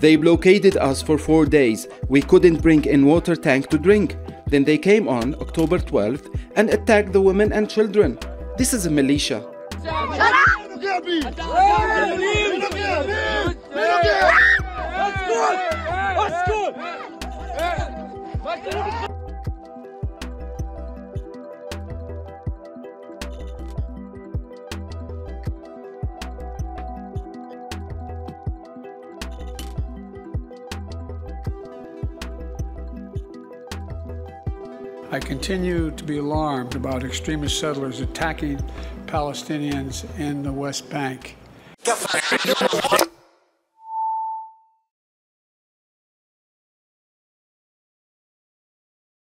They blockaded us for four days. We couldn't bring in water tank to drink. Then they came on October 12th and attacked the women and children. This is a militia. I continue to be alarmed about extremist settlers attacking Palestinians in the West Bank.